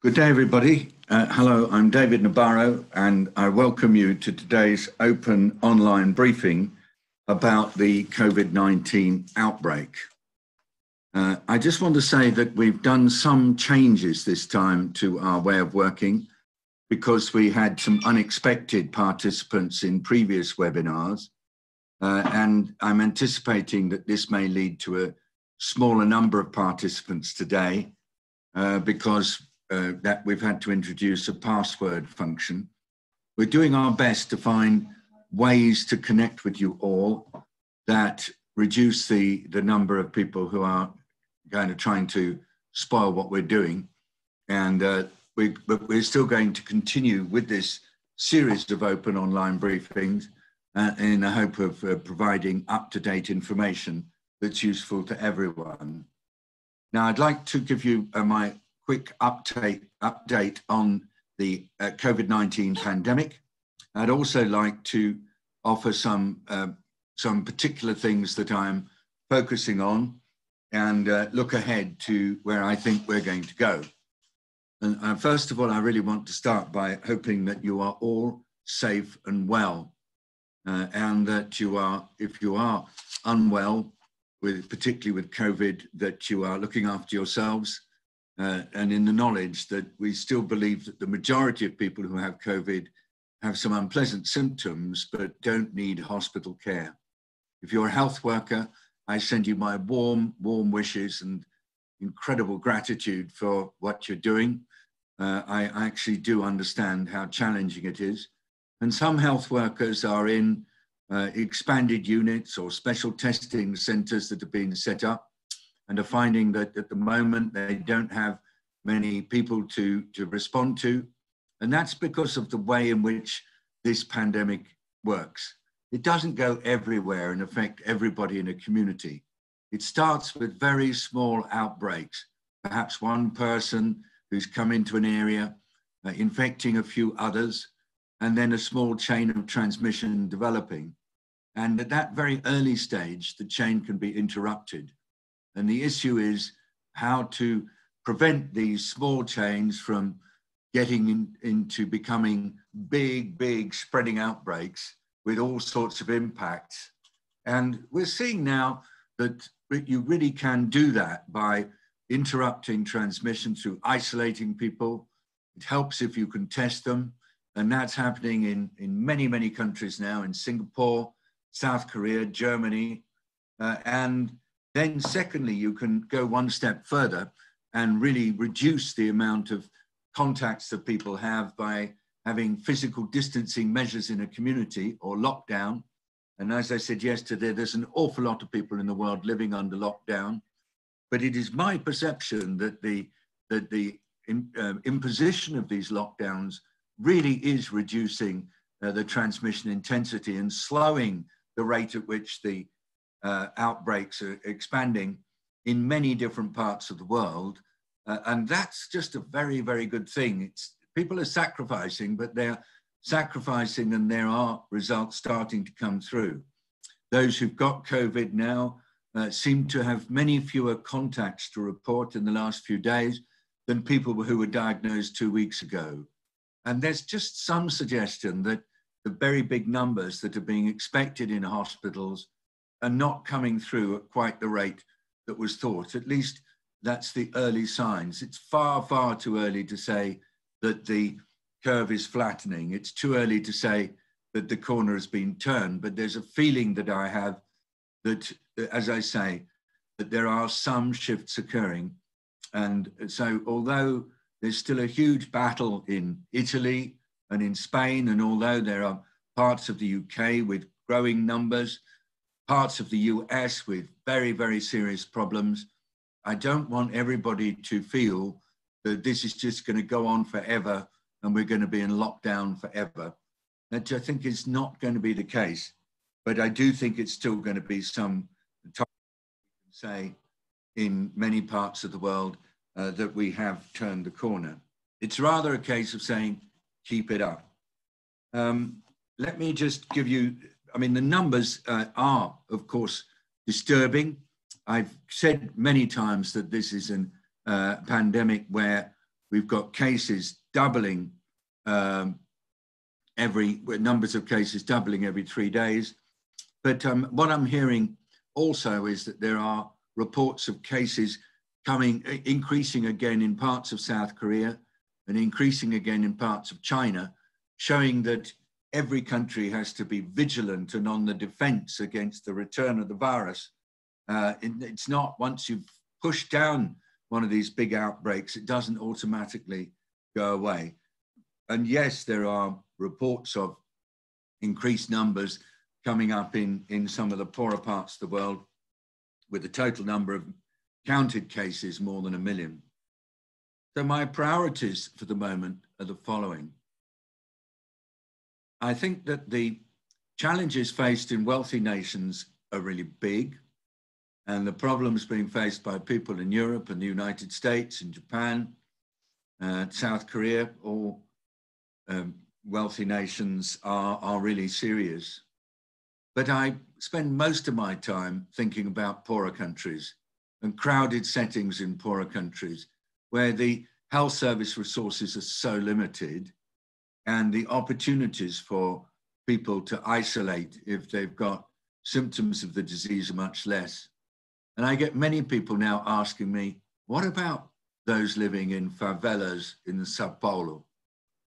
Good day, everybody. Uh, hello, I'm David Nabarro, and I welcome you to today's open online briefing about the COVID 19 outbreak. Uh, I just want to say that we've done some changes this time to our way of working because we had some unexpected participants in previous webinars. Uh, and I'm anticipating that this may lead to a smaller number of participants today uh, because uh, that we've had to introduce a password function. We're doing our best to find ways to connect with you all that reduce the, the number of people who are kind of trying to spoil what we're doing. And uh, we, but we're still going to continue with this series of open online briefings uh, in the hope of uh, providing up-to-date information that's useful to everyone. Now, I'd like to give you uh, my quick update, update on the uh, COVID-19 pandemic. I'd also like to offer some, uh, some particular things that I'm focusing on and uh, look ahead to where I think we're going to go. And uh, first of all, I really want to start by hoping that you are all safe and well, uh, and that you are, if you are unwell, with particularly with COVID, that you are looking after yourselves uh, and in the knowledge that we still believe that the majority of people who have COVID have some unpleasant symptoms but don't need hospital care. If you're a health worker, I send you my warm, warm wishes and incredible gratitude for what you're doing. Uh, I actually do understand how challenging it is. And some health workers are in uh, expanded units or special testing centres that have been set up and are finding that at the moment they don't have many people to, to respond to. And that's because of the way in which this pandemic works. It doesn't go everywhere and affect everybody in a community. It starts with very small outbreaks, perhaps one person who's come into an area, uh, infecting a few others, and then a small chain of transmission developing. And at that very early stage, the chain can be interrupted. And the issue is how to prevent these small chains from getting in, into becoming big, big spreading outbreaks with all sorts of impacts. And we're seeing now that you really can do that by interrupting transmission through isolating people. It helps if you can test them. And that's happening in, in many, many countries now, in Singapore, South Korea, Germany, uh, and then, secondly, you can go one step further and really reduce the amount of contacts that people have by having physical distancing measures in a community or lockdown. And as I said yesterday, there's an awful lot of people in the world living under lockdown. But it is my perception that the, that the in, uh, imposition of these lockdowns really is reducing uh, the transmission intensity and slowing the rate at which the uh, outbreaks are expanding in many different parts of the world. Uh, and that's just a very, very good thing. It's, people are sacrificing, but they're sacrificing and there are results starting to come through. Those who've got COVID now uh, seem to have many fewer contacts to report in the last few days than people who were diagnosed two weeks ago. And there's just some suggestion that the very big numbers that are being expected in hospitals are not coming through at quite the rate that was thought. At least that's the early signs. It's far, far too early to say that the curve is flattening. It's too early to say that the corner has been turned, but there's a feeling that I have that, as I say, that there are some shifts occurring. And so, although there's still a huge battle in Italy and in Spain, and although there are parts of the UK with growing numbers, parts of the US with very, very serious problems. I don't want everybody to feel that this is just going to go on forever and we're going to be in lockdown forever. That I think is not going to be the case. But I do think it's still going to be some say, in many parts of the world uh, that we have turned the corner. It's rather a case of saying, keep it up. Um, let me just give you I mean, the numbers uh, are, of course, disturbing. I've said many times that this is a uh, pandemic where we've got cases doubling um, every, numbers of cases doubling every three days. But um, what I'm hearing also is that there are reports of cases coming, increasing again in parts of South Korea and increasing again in parts of China, showing that every country has to be vigilant and on the defense against the return of the virus. Uh, it, it's not once you've pushed down one of these big outbreaks, it doesn't automatically go away. And yes, there are reports of increased numbers coming up in, in some of the poorer parts of the world, with the total number of counted cases more than a million. So my priorities for the moment are the following. I think that the challenges faced in wealthy nations are really big, and the problems being faced by people in Europe and the United States and Japan, uh, South Korea, all um, wealthy nations are, are really serious. But I spend most of my time thinking about poorer countries and crowded settings in poorer countries where the health service resources are so limited and the opportunities for people to isolate if they've got symptoms of the disease are much less. And I get many people now asking me, what about those living in favelas in Sao Paulo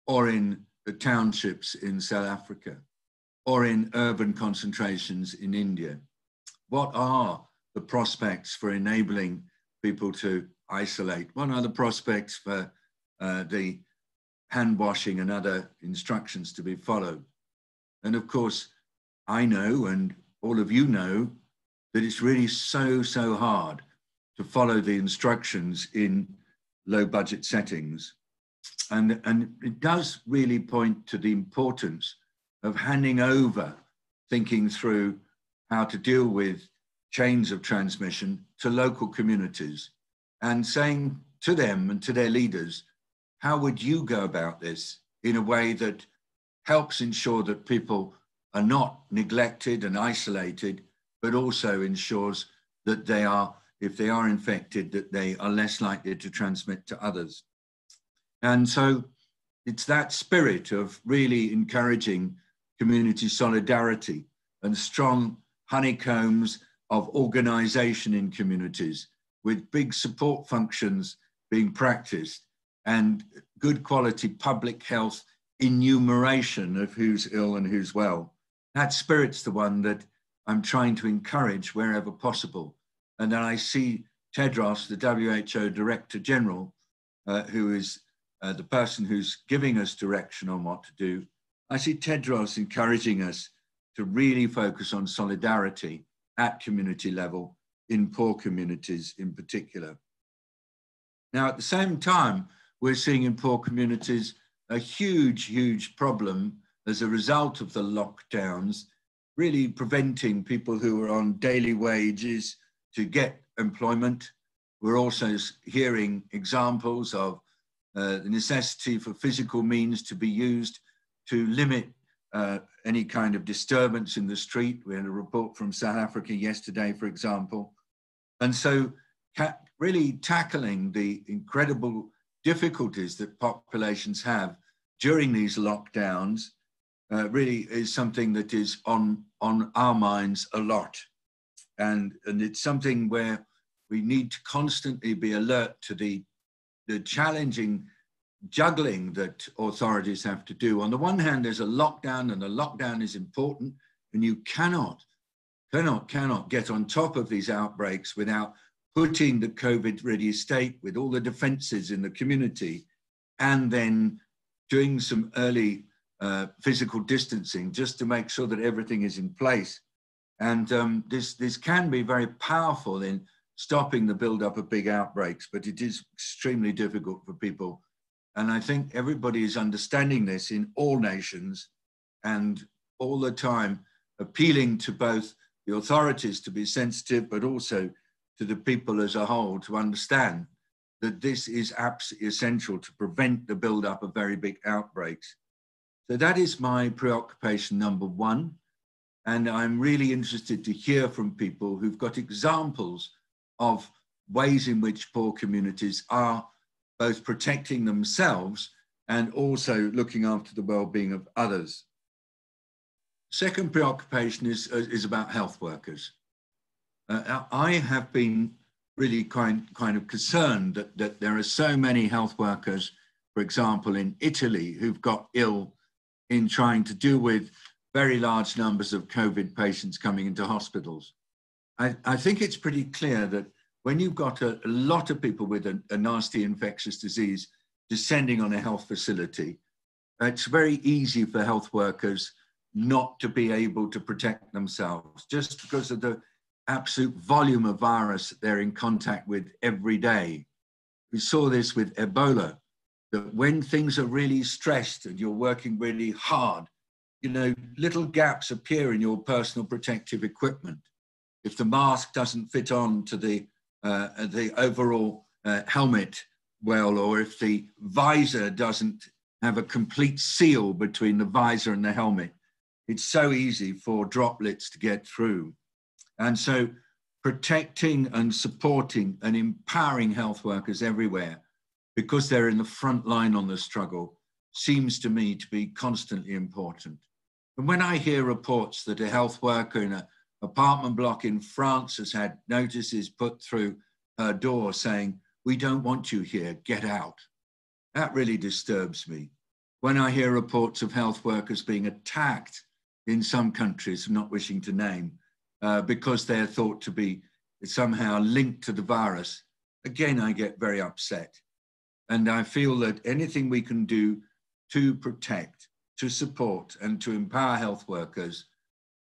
or in the townships in South Africa or in urban concentrations in India? What are the prospects for enabling people to isolate? What are the prospects for uh, the hand washing and other instructions to be followed. And of course, I know, and all of you know, that it's really so, so hard to follow the instructions in low budget settings. And, and it does really point to the importance of handing over thinking through how to deal with chains of transmission to local communities and saying to them and to their leaders, how would you go about this in a way that helps ensure that people are not neglected and isolated, but also ensures that they are, if they are infected, that they are less likely to transmit to others. And so it's that spirit of really encouraging community solidarity and strong honeycombs of organization in communities with big support functions being practiced and good quality public health enumeration of who's ill and who's well. That spirit's the one that I'm trying to encourage wherever possible. And then I see Tedros, the WHO Director General, uh, who is uh, the person who's giving us direction on what to do. I see Tedros encouraging us to really focus on solidarity at community level, in poor communities in particular. Now, at the same time, we're seeing in poor communities a huge, huge problem as a result of the lockdowns, really preventing people who are on daily wages to get employment. We're also hearing examples of uh, the necessity for physical means to be used to limit uh, any kind of disturbance in the street. We had a report from South Africa yesterday, for example. And so, really tackling the incredible difficulties that populations have during these lockdowns uh, really is something that is on, on our minds a lot. And, and it's something where we need to constantly be alert to the, the challenging juggling that authorities have to do. On the one hand, there's a lockdown, and the lockdown is important, and you cannot, cannot, cannot get on top of these outbreaks without putting the COVID ready state with all the defenses in the community, and then doing some early uh, physical distancing just to make sure that everything is in place. And um, this, this can be very powerful in stopping the buildup of big outbreaks, but it is extremely difficult for people. And I think everybody is understanding this in all nations and all the time appealing to both the authorities to be sensitive, but also to the people as a whole to understand that this is absolutely essential to prevent the build-up of very big outbreaks. So that is my preoccupation number one. And I'm really interested to hear from people who've got examples of ways in which poor communities are both protecting themselves and also looking after the well-being of others. Second preoccupation is, uh, is about health workers. Uh, I have been really kind, kind of concerned that, that there are so many health workers, for example, in Italy, who've got ill in trying to deal with very large numbers of COVID patients coming into hospitals. I, I think it's pretty clear that when you've got a, a lot of people with a, a nasty infectious disease descending on a health facility, it's very easy for health workers not to be able to protect themselves just because of the absolute volume of virus they're in contact with every day. We saw this with Ebola, that when things are really stressed and you're working really hard, you know, little gaps appear in your personal protective equipment. If the mask doesn't fit on to the uh, the overall uh, helmet well, or if the visor doesn't have a complete seal between the visor and the helmet, it's so easy for droplets to get through. And so protecting and supporting and empowering health workers everywhere because they're in the front line on the struggle seems to me to be constantly important. And when I hear reports that a health worker in an apartment block in France has had notices put through her door saying, We don't want you here, get out. That really disturbs me. When I hear reports of health workers being attacked in some countries, not wishing to name, uh, because they're thought to be somehow linked to the virus, again, I get very upset. And I feel that anything we can do to protect, to support, and to empower health workers,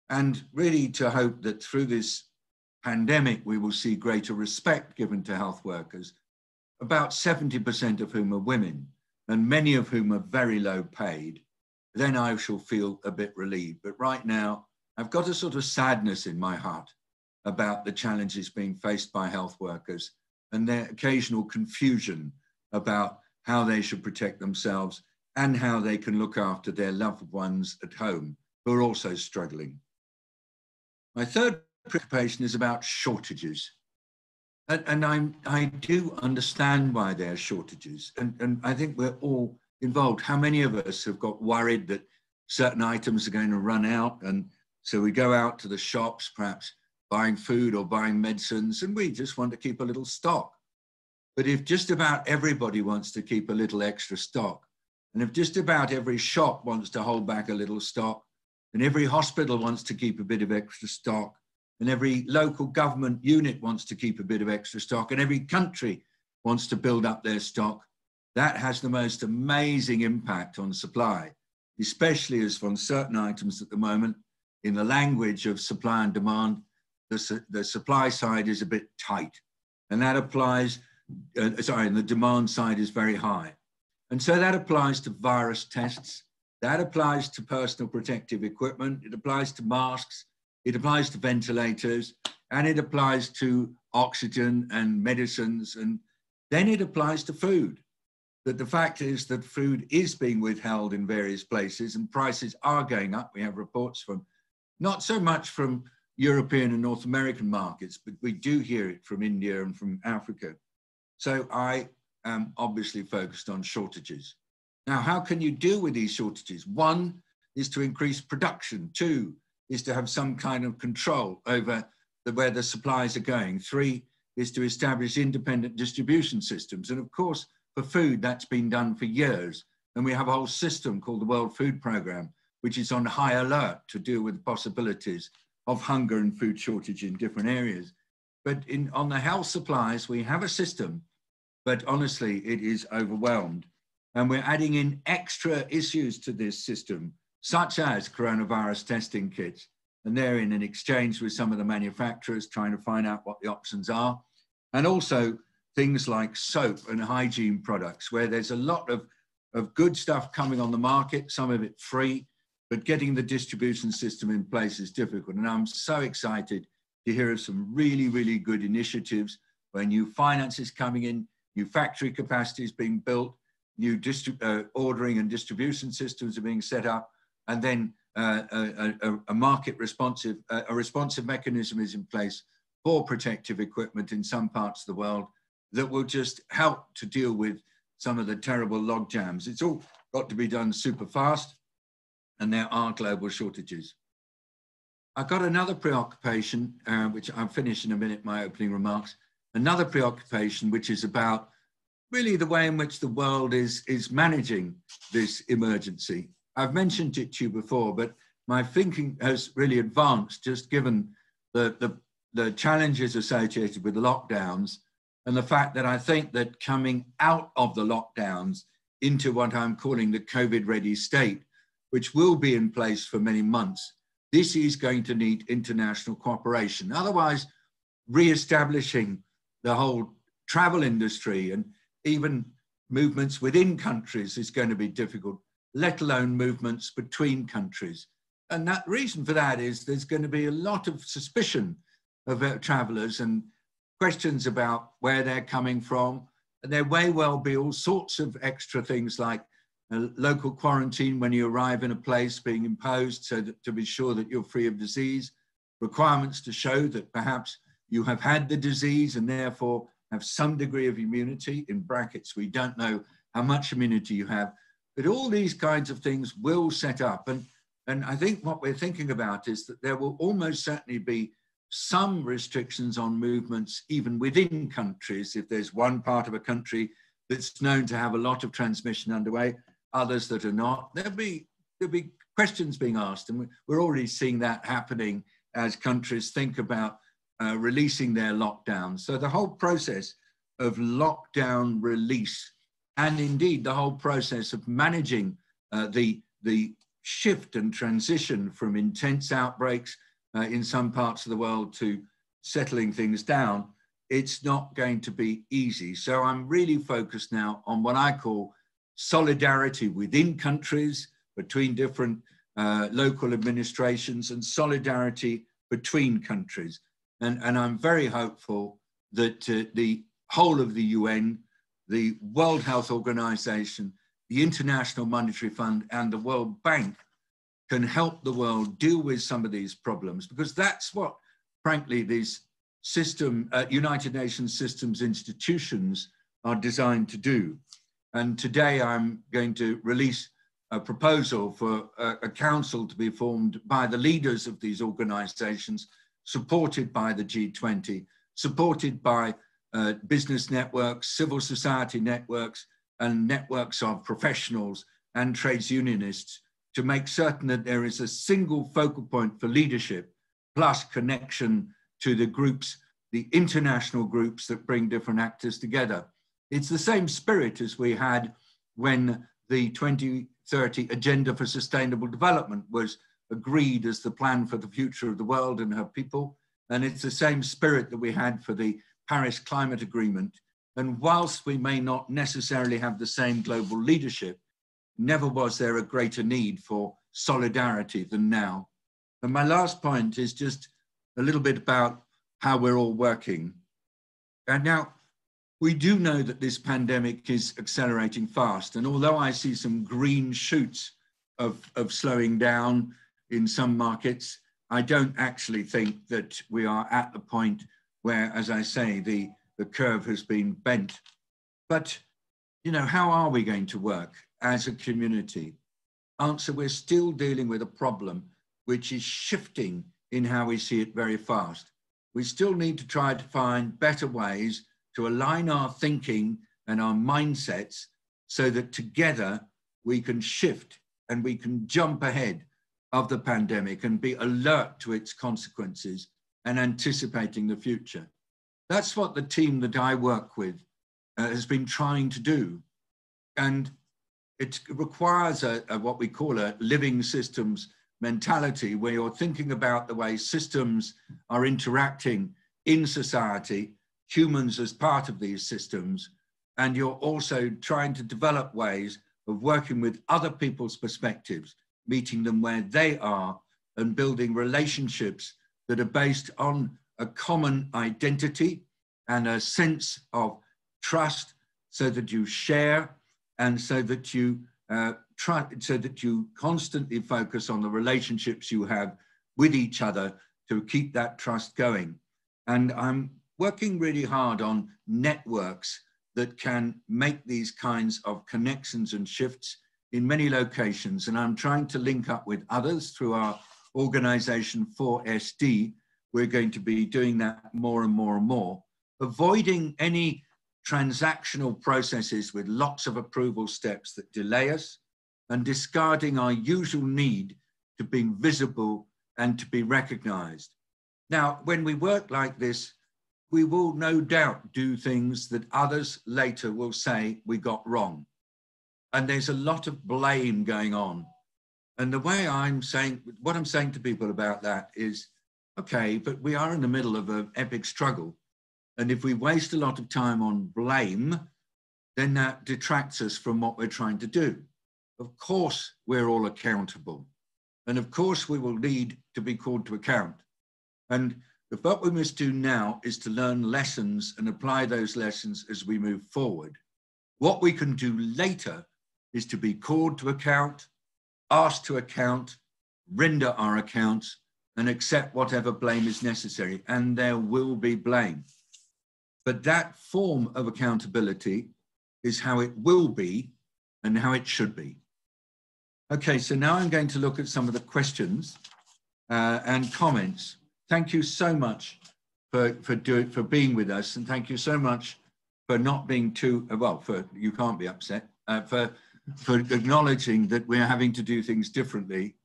and really to hope that through this pandemic, we will see greater respect given to health workers, about 70% of whom are women, and many of whom are very low paid, then I shall feel a bit relieved. But right now, I've got a sort of sadness in my heart about the challenges being faced by health workers and their occasional confusion about how they should protect themselves and how they can look after their loved ones at home who are also struggling. My third preoccupation is about shortages. And, and I'm, I do understand why there are shortages. And, and I think we're all involved. How many of us have got worried that certain items are going to run out? And so we go out to the shops, perhaps buying food or buying medicines, and we just want to keep a little stock. But if just about everybody wants to keep a little extra stock, and if just about every shop wants to hold back a little stock, and every hospital wants to keep a bit of extra stock, and every local government unit wants to keep a bit of extra stock, and every country wants to build up their stock, that has the most amazing impact on supply, especially as on certain items at the moment, in the language of supply and demand, the, the supply side is a bit tight. And that applies, uh, sorry, and the demand side is very high. And so that applies to virus tests, that applies to personal protective equipment, it applies to masks, it applies to ventilators, and it applies to oxygen and medicines, and then it applies to food. That the fact is that food is being withheld in various places and prices are going up. We have reports from not so much from European and North American markets, but we do hear it from India and from Africa. So I am obviously focused on shortages. Now, how can you deal with these shortages? One is to increase production. Two is to have some kind of control over the, where the supplies are going. Three is to establish independent distribution systems. And of course, for food, that's been done for years. And we have a whole system called the World Food Programme, which is on high alert to deal with the possibilities of hunger and food shortage in different areas. But in, on the health supplies, we have a system, but honestly, it is overwhelmed. And we're adding in extra issues to this system, such as coronavirus testing kits. And they're in an exchange with some of the manufacturers trying to find out what the options are. And also things like soap and hygiene products, where there's a lot of, of good stuff coming on the market, some of it free, but getting the distribution system in place is difficult. And I'm so excited to hear of some really, really good initiatives where new finance is coming in, new factory capacities being built, new uh, ordering and distribution systems are being set up, and then uh, a, a, a, market responsive, uh, a responsive mechanism is in place for protective equipment in some parts of the world that will just help to deal with some of the terrible log jams. It's all got to be done super fast, and there are global shortages. I've got another preoccupation, uh, which I'll finish in a minute, my opening remarks. Another preoccupation, which is about really the way in which the world is, is managing this emergency. I've mentioned it to you before, but my thinking has really advanced just given the, the, the challenges associated with the lockdowns and the fact that I think that coming out of the lockdowns into what I'm calling the COVID ready state, which will be in place for many months, this is going to need international cooperation. Otherwise, re-establishing the whole travel industry and even movements within countries is going to be difficult, let alone movements between countries. And that reason for that is there's going to be a lot of suspicion of uh, travelers and questions about where they're coming from. And there may well be all sorts of extra things like local quarantine when you arrive in a place being imposed so that to be sure that you're free of disease, requirements to show that perhaps you have had the disease and therefore have some degree of immunity. In brackets, we don't know how much immunity you have, but all these kinds of things will set up. And, and I think what we're thinking about is that there will almost certainly be some restrictions on movements even within countries. If there's one part of a country that's known to have a lot of transmission underway, others that are not, there'll be, there'll be questions being asked. And we're already seeing that happening as countries think about uh, releasing their lockdowns. So the whole process of lockdown release, and indeed the whole process of managing uh, the, the shift and transition from intense outbreaks uh, in some parts of the world to settling things down, it's not going to be easy. So I'm really focused now on what I call solidarity within countries, between different uh, local administrations, and solidarity between countries. And, and I'm very hopeful that uh, the whole of the UN, the World Health Organization, the International Monetary Fund, and the World Bank can help the world deal with some of these problems because that's what, frankly, these system, uh, United Nations systems institutions are designed to do. And today I'm going to release a proposal for a, a council to be formed by the leaders of these organizations supported by the G20, supported by uh, business networks, civil society networks, and networks of professionals and trades unionists to make certain that there is a single focal point for leadership, plus connection to the groups, the international groups that bring different actors together. It's the same spirit as we had when the 2030 Agenda for Sustainable Development was agreed as the plan for the future of the world and her people. And it's the same spirit that we had for the Paris Climate Agreement. And whilst we may not necessarily have the same global leadership, never was there a greater need for solidarity than now. And my last point is just a little bit about how we're all working. And now, we do know that this pandemic is accelerating fast. And although I see some green shoots of, of slowing down in some markets. I don't actually think that we are at the point where, as I say, the, the curve has been bent. But, you know, how are we going to work as a community? Answer, we're still dealing with a problem which is shifting in how we see it very fast. We still need to try to find better ways to align our thinking and our mindsets so that together we can shift and we can jump ahead of the pandemic and be alert to its consequences and anticipating the future. That's what the team that I work with uh, has been trying to do. And it requires a, a, what we call a living systems mentality, where you're thinking about the way systems are interacting in society, humans as part of these systems, and you're also trying to develop ways of working with other people's perspectives meeting them where they are and building relationships that are based on a common identity and a sense of trust so that you share and so that you uh, try so that you constantly focus on the relationships you have with each other to keep that trust going. And i'm working really hard on networks that can make these kinds of connections and shifts in many locations. And I'm trying to link up with others through our organization 4SD. We're going to be doing that more and more and more, avoiding any transactional processes with lots of approval steps that delay us and discarding our usual need to be visible and to be recognized. Now, when we work like this, we will no doubt do things that others later will say we got wrong. And there's a lot of blame going on. And the way I'm saying, what I'm saying to people about that is, okay, but we are in the middle of an epic struggle. And if we waste a lot of time on blame, then that detracts us from what we're trying to do. Of course, we're all accountable. And of course, we will need to be called to account. And what we must do now is to learn lessons and apply those lessons as we move forward. What we can do later is to be called to account, asked to account, render our accounts, and accept whatever blame is necessary. And there will be blame. But that form of accountability is how it will be and how it should be. Okay, so now I'm going to look at some of the questions uh, and comments. Thank you so much for, for, doing, for being with us, and thank you so much for not being too, well, for you can't be upset, uh, for, for acknowledging that we're having to do things differently.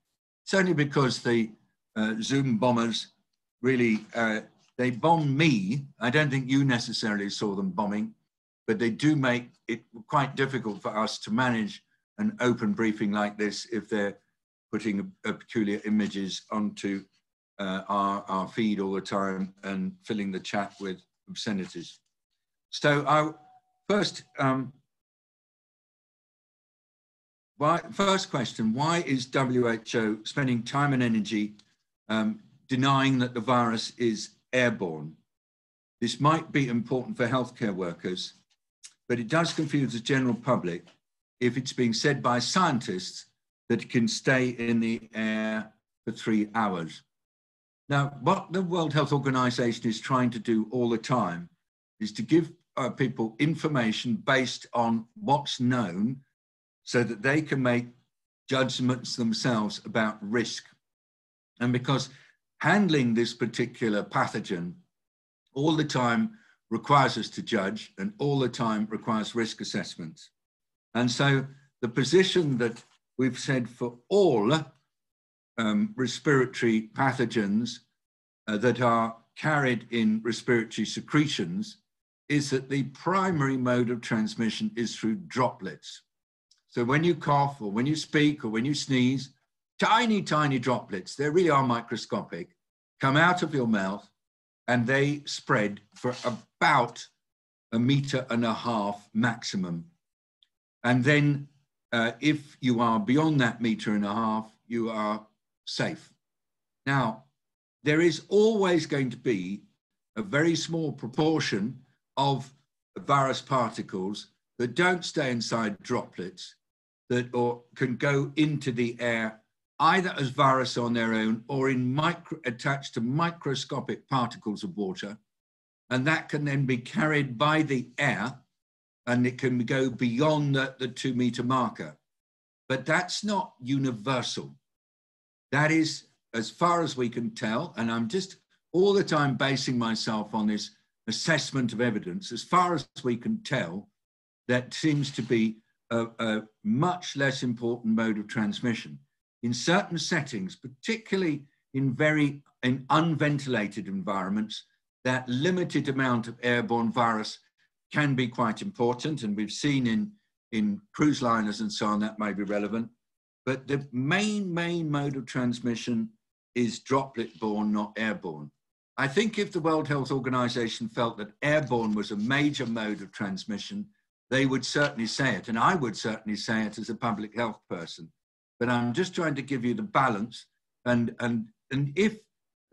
It's only because the uh, Zoom bombers really uh, they bomb me. I don't think you necessarily saw them bombing, but they do make it quite difficult for us to manage an open briefing like this if they're putting a, a peculiar images onto uh, our, our feed all the time and filling the chat with obscenities. So I first, um, why, first question, why is WHO spending time and energy um, denying that the virus is airborne. This might be important for healthcare workers, but it does confuse the general public if it's being said by scientists that it can stay in the air for three hours. Now, what the World Health Organization is trying to do all the time is to give uh, people information based on what's known so that they can make judgments themselves about risk. And because handling this particular pathogen all the time requires us to judge and all the time requires risk assessments. And so the position that we've said for all um, respiratory pathogens uh, that are carried in respiratory secretions is that the primary mode of transmission is through droplets. So when you cough or when you speak or when you sneeze, tiny, tiny droplets, they really are microscopic, come out of your mouth and they spread for about a meter and a half maximum. And then uh, if you are beyond that meter and a half, you are safe. Now, there is always going to be a very small proportion of virus particles that don't stay inside droplets that or can go into the air either as virus on their own or in micro, attached to microscopic particles of water. And that can then be carried by the air and it can go beyond the, the two meter marker. But that's not universal. That is, as far as we can tell, and I'm just all the time basing myself on this assessment of evidence, as far as we can tell, that seems to be a, a much less important mode of transmission in certain settings, particularly in very in unventilated environments, that limited amount of airborne virus can be quite important. And we've seen in, in cruise liners and so on that may be relevant. But the main, main mode of transmission is droplet borne, not airborne. I think if the World Health Organization felt that airborne was a major mode of transmission, they would certainly say it. And I would certainly say it as a public health person but I'm just trying to give you the balance. And, and, and if,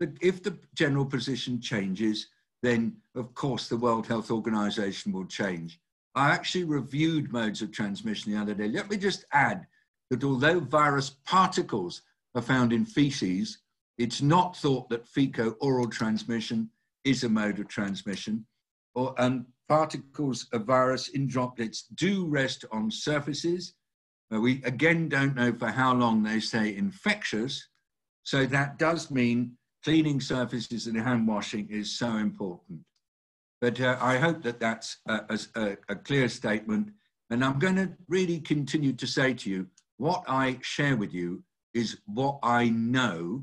the, if the general position changes, then of course the World Health Organization will change. I actually reviewed modes of transmission the other day. Let me just add that although virus particles are found in feces, it's not thought that fecal oral transmission is a mode of transmission. Or, and particles of virus in droplets do rest on surfaces. Uh, we again don't know for how long they stay infectious. So that does mean cleaning surfaces and hand washing is so important. But uh, I hope that that's a, a, a clear statement. And I'm going to really continue to say to you, what I share with you is what I know.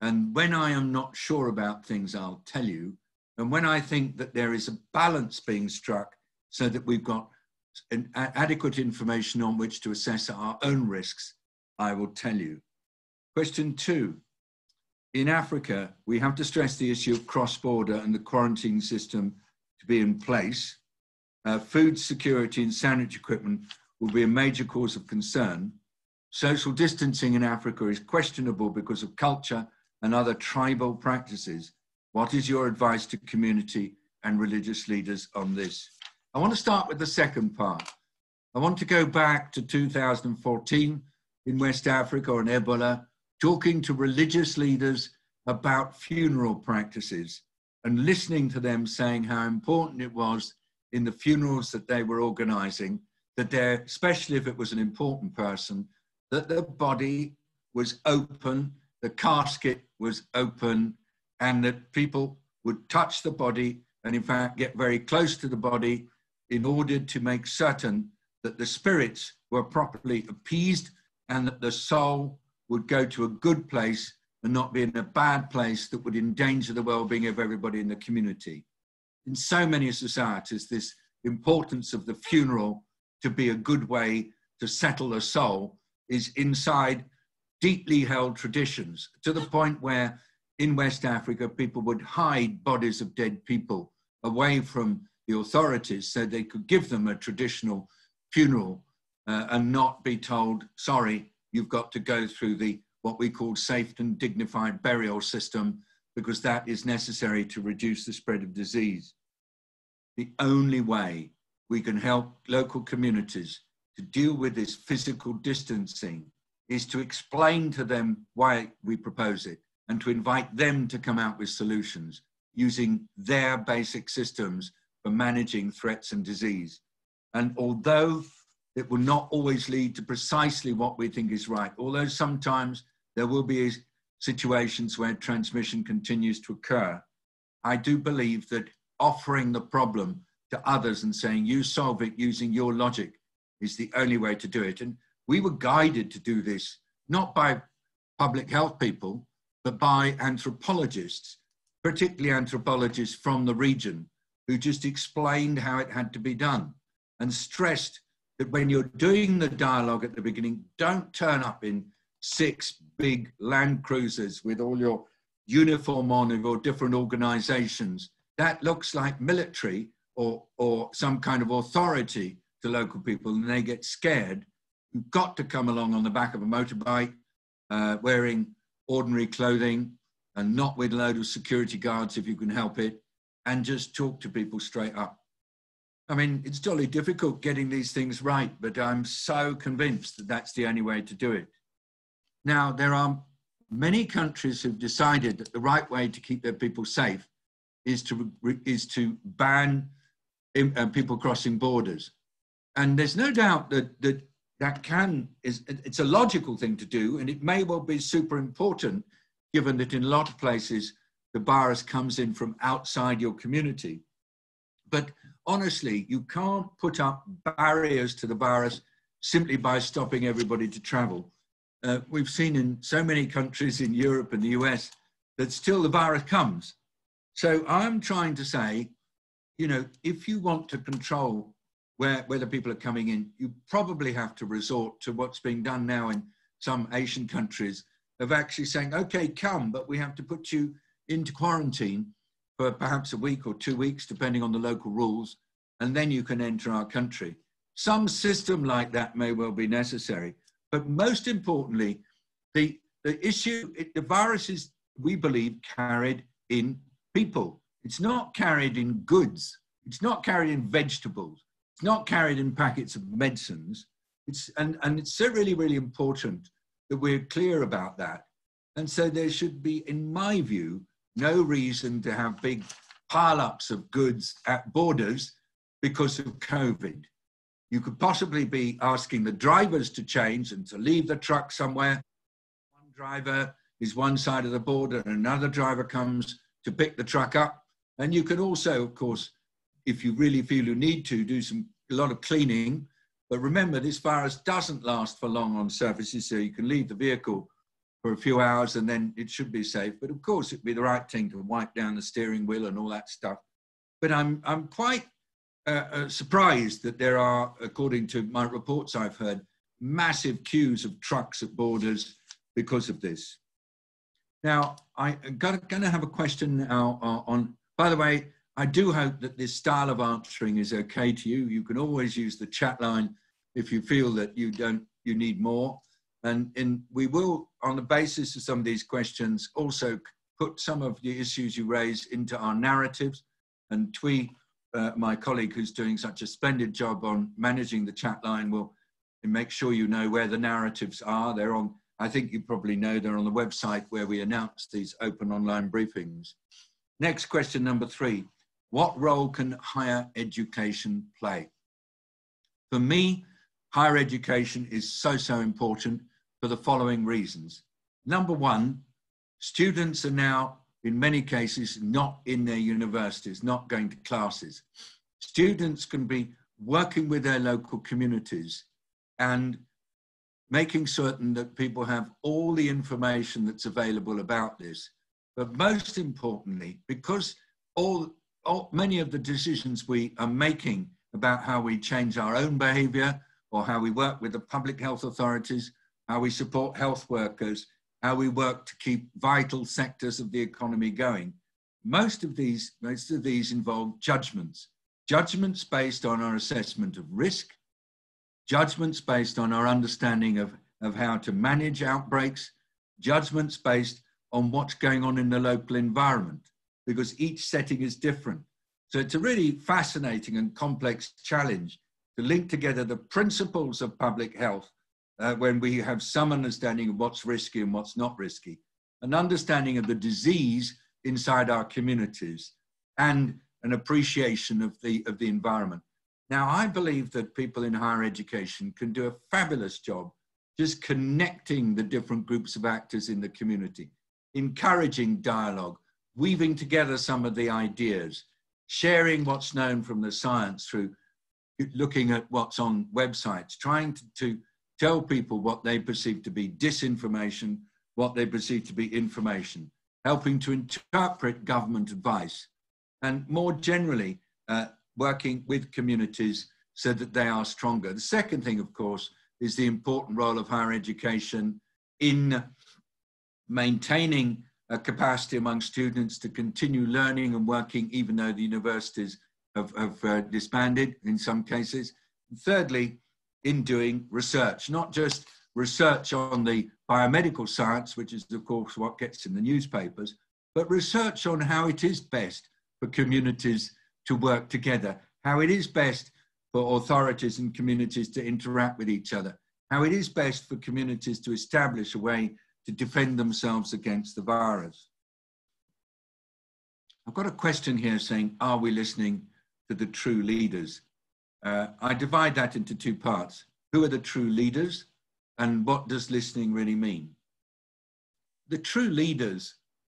And when I am not sure about things, I'll tell you. And when I think that there is a balance being struck so that we've got an, adequate information on which to assess our own risks, I will tell you. Question two. In Africa, we have to stress the issue of cross border and the quarantine system to be in place. Uh, food security and sanitary equipment will be a major cause of concern. Social distancing in Africa is questionable because of culture and other tribal practices. What is your advice to community and religious leaders on this? I want to start with the second part. I want to go back to 2014 in West Africa on Ebola, talking to religious leaders about funeral practices and listening to them saying how important it was in the funerals that they were organizing, that there, especially if it was an important person, that the body was open, the casket was open, and that people would touch the body and, in fact, get very close to the body in order to make certain that the spirits were properly appeased and that the soul would go to a good place and not be in a bad place that would endanger the well being of everybody in the community. In so many societies, this importance of the funeral to be a good way to settle a soul is inside deeply held traditions to the point where in West Africa, people would hide bodies of dead people away from the authorities so they could give them a traditional funeral uh, and not be told, sorry, you've got to go through the what we call safe and dignified burial system because that is necessary to reduce the spread of disease. The only way we can help local communities to deal with this physical distancing is to explain to them why we propose it and to invite them to come out with solutions using their basic systems for managing threats and disease. And although it will not always lead to precisely what we think is right, although sometimes there will be situations where transmission continues to occur, I do believe that offering the problem to others and saying, you solve it using your logic is the only way to do it. And we were guided to do this not by public health people, but by anthropologists, particularly anthropologists from the region, who just explained how it had to be done and stressed that when you're doing the dialogue at the beginning, don't turn up in six big Land Cruisers with all your uniform on of your different organizations. That looks like military or, or some kind of authority to local people, and they get scared. You've got to come along on the back of a motorbike uh, wearing ordinary clothing and not with a load of security guards if you can help it, and just talk to people straight up. I mean, it's jolly difficult getting these things right, but I'm so convinced that that's the only way to do it. Now, there are many countries who've decided that the right way to keep their people safe is to, is to ban uh, people crossing borders. And there's no doubt that, that that can, is, it's a logical thing to do, and it may well be super important given that in a lot of places the virus comes in from outside your community. But honestly, you can't put up barriers to the virus simply by stopping everybody to travel uh, we've seen in so many countries in Europe and the US that still the virus comes. So I'm trying to say, you know, if you want to control where, the people are coming in, you probably have to resort to what's being done now in some Asian countries of actually saying, okay, come, but we have to put you into quarantine for perhaps a week or two weeks, depending on the local rules, and then you can enter our country. Some system like that may well be necessary. But most importantly, the, the issue, the virus is, we believe, carried in people. It's not carried in goods. It's not carried in vegetables. It's not carried in packets of medicines. It's, and, and it's so really, really important that we're clear about that. And so there should be, in my view, no reason to have big pile-ups of goods at borders because of COVID. You could possibly be asking the drivers to change and to leave the truck somewhere. One driver is one side of the border and another driver comes to pick the truck up. And you can also, of course, if you really feel you need to, do some a lot of cleaning. But remember, this virus doesn't last for long on surfaces, so you can leave the vehicle for a few hours and then it should be safe. But of course, it'd be the right thing to wipe down the steering wheel and all that stuff. But I'm, I'm quite uh, uh, surprised that there are, according to my reports I've heard, massive queues of trucks at borders because of this. Now, I'm going to have a question now uh, on, by the way, I do hope that this style of answering is okay to you. You can always use the chat line if you feel that you don't, you need more. And, and we will, on the basis of some of these questions, also put some of the issues you raise into our narratives. And Twee, uh, my colleague who's doing such a splendid job on managing the chat line, will make sure you know where the narratives are. They're on, I think you probably know, they're on the website where we announce these open online briefings. Next question number three. What role can higher education play? For me, higher education is so, so important for the following reasons. Number one, students are now, in many cases, not in their universities, not going to classes. Students can be working with their local communities and making certain that people have all the information that's available about this. But most importantly, because all, Oh, many of the decisions we are making about how we change our own behavior or how we work with the public health authorities how we support health workers, how we work to keep vital sectors of the economy going. Most of these, most of these involve judgments. Judgments based on our assessment of risk, judgments based on our understanding of, of how to manage outbreaks, judgments based on what's going on in the local environment, because each setting is different. So it's a really fascinating and complex challenge to link together the principles of public health uh, when we have some understanding of what's risky and what's not risky, an understanding of the disease inside our communities, and an appreciation of the, of the environment. Now, I believe that people in higher education can do a fabulous job just connecting the different groups of actors in the community, encouraging dialogue, weaving together some of the ideas, sharing what's known from the science through looking at what's on websites, trying to, to tell people what they perceive to be disinformation, what they perceive to be information, helping to interpret government advice, and more generally, uh, working with communities so that they are stronger. The second thing, of course, is the important role of higher education in maintaining a capacity among students to continue learning and working even though the universities have, have uh, disbanded in some cases. And thirdly, in doing research, not just research on the biomedical science, which is, of course, what gets in the newspapers, but research on how it is best for communities to work together, how it is best for authorities and communities to interact with each other, how it is best for communities to establish a way to defend themselves against the virus. I've got a question here saying, are we listening to the true leaders? Uh, I divide that into two parts. Who are the true leaders and what does listening really mean? The true leaders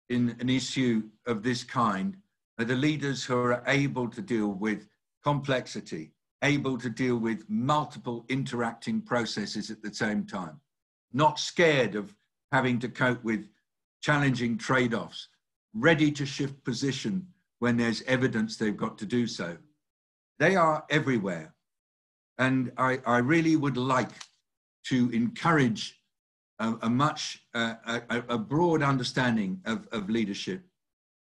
in an issue of this kind are the leaders who are able to deal with complexity, able to deal with multiple interacting processes at the same time, not scared of having to cope with challenging trade offs, ready to shift position when there's evidence they've got to do so. They are everywhere. And I, I really would like to encourage a, a much, uh, a, a, broad understanding of, of leadership.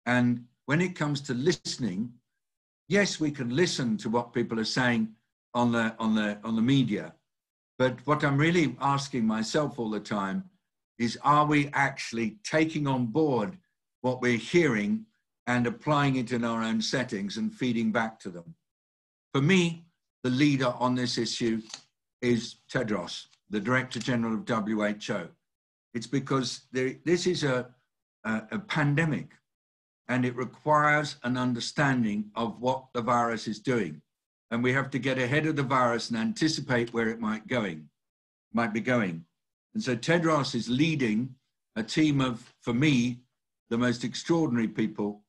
And when it comes to listening, yes, we can listen to what people are saying on the, on the, on the media. But what I'm really asking myself all the time is are we actually taking on board what we're hearing and applying it in our own settings and feeding back to them? For me, the leader on this issue is Tedros, the Director General of WHO. It's because there, this is a, a, a pandemic and it requires an understanding of what the virus is doing. and we have to get ahead of the virus and anticipate where it might going, might be going. And so Tedros is leading a team of, for me, the most extraordinary people,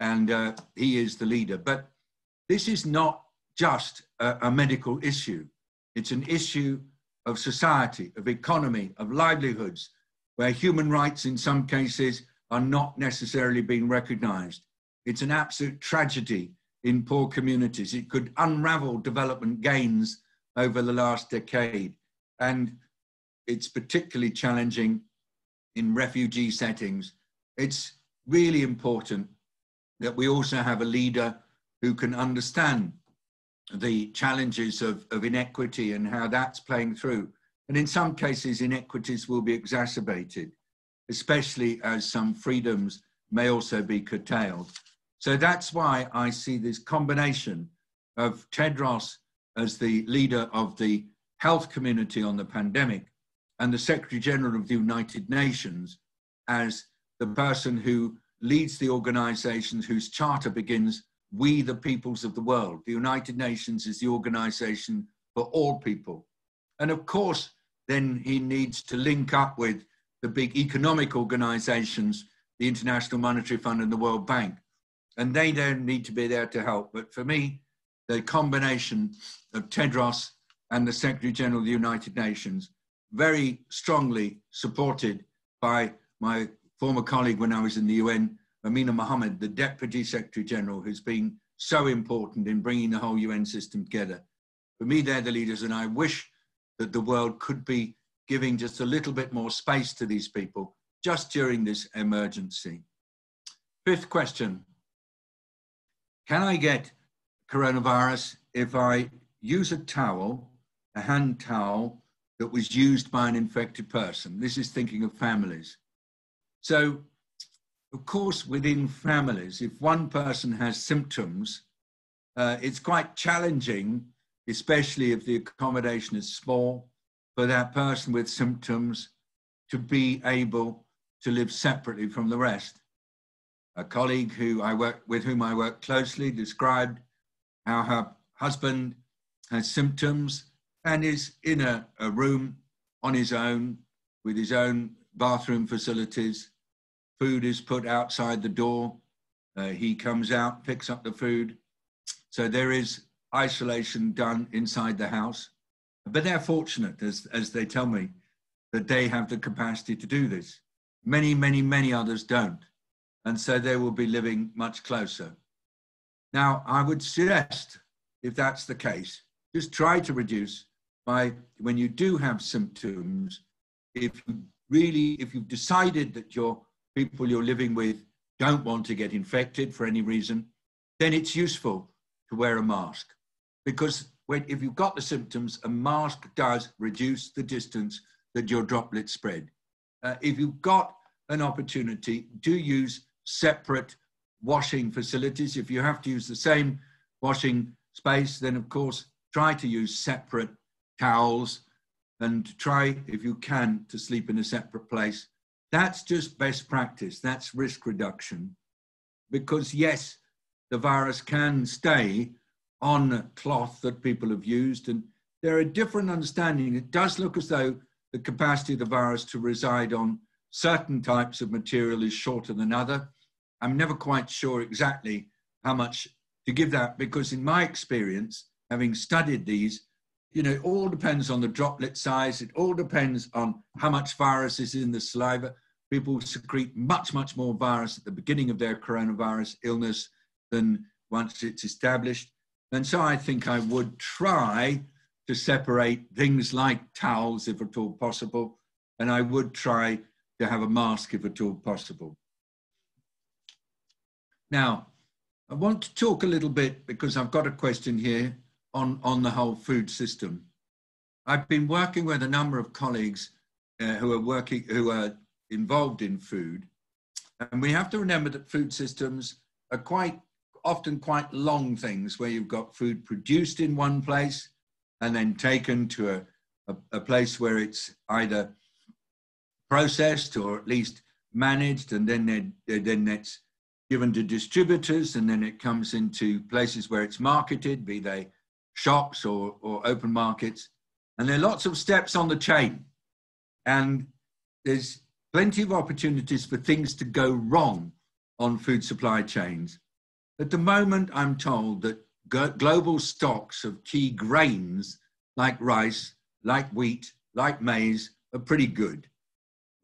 and uh, he is the leader. But this is not just a, a medical issue. It's an issue of society, of economy, of livelihoods, where human rights in some cases are not necessarily being recognized. It's an absolute tragedy in poor communities. It could unravel development gains over the last decade. And it's particularly challenging in refugee settings. It's really important that we also have a leader who can understand the challenges of, of inequity and how that's playing through. And in some cases, inequities will be exacerbated, especially as some freedoms may also be curtailed. So that's why I see this combination of Tedros as the leader of the health community on the pandemic and the Secretary General of the United Nations as the person who leads the organizations whose charter begins we the peoples of the world. The United Nations is the organization for all people. And of course, then he needs to link up with the big economic organizations, the International Monetary Fund and the World Bank. And they don't need to be there to help. But for me, the combination of Tedros and the Secretary General of the United Nations, very strongly supported by my former colleague when I was in the UN, Amina Mohammed, the Deputy Secretary General, who's been so important in bringing the whole UN system together. For me, they're the leaders, and I wish that the world could be giving just a little bit more space to these people just during this emergency. Fifth question Can I get coronavirus if I use a towel, a hand towel, that was used by an infected person? This is thinking of families. So of course, within families, if one person has symptoms, uh, it's quite challenging, especially if the accommodation is small, for that person with symptoms to be able to live separately from the rest. A colleague who I work with whom I work closely described how her husband has symptoms and is in a, a room on his own with his own bathroom facilities Food is put outside the door. Uh, he comes out, picks up the food. So there is isolation done inside the house. But they're fortunate, as, as they tell me, that they have the capacity to do this. Many, many, many others don't. And so they will be living much closer. Now, I would suggest, if that's the case, just try to reduce by when you do have symptoms, if you really, if you've decided that you're people you're living with don't want to get infected for any reason, then it's useful to wear a mask. Because when, if you've got the symptoms, a mask does reduce the distance that your droplets spread. Uh, if you've got an opportunity, do use separate washing facilities. If you have to use the same washing space, then of course, try to use separate towels and try, if you can, to sleep in a separate place. That's just best practice. That's risk reduction. Because, yes, the virus can stay on cloth that people have used. And there are different understanding. It does look as though the capacity of the virus to reside on certain types of material is shorter than other. I'm never quite sure exactly how much to give that because in my experience, having studied these, you know, it all depends on the droplet size. It all depends on how much virus is in the saliva people secrete much, much more virus at the beginning of their coronavirus illness than once it's established. And so I think I would try to separate things like towels, if at all possible, and I would try to have a mask, if at all possible. Now, I want to talk a little bit because I've got a question here on, on the whole food system. I've been working with a number of colleagues uh, who are working, who are involved in food. And we have to remember that food systems are quite often quite long things where you've got food produced in one place and then taken to a, a, a place where it's either processed or at least managed and then, then it's given to distributors and then it comes into places where it's marketed, be they shops or, or open markets. And there are lots of steps on the chain. And there's plenty of opportunities for things to go wrong on food supply chains. At the moment, I'm told that global stocks of key grains like rice, like wheat, like maize are pretty good.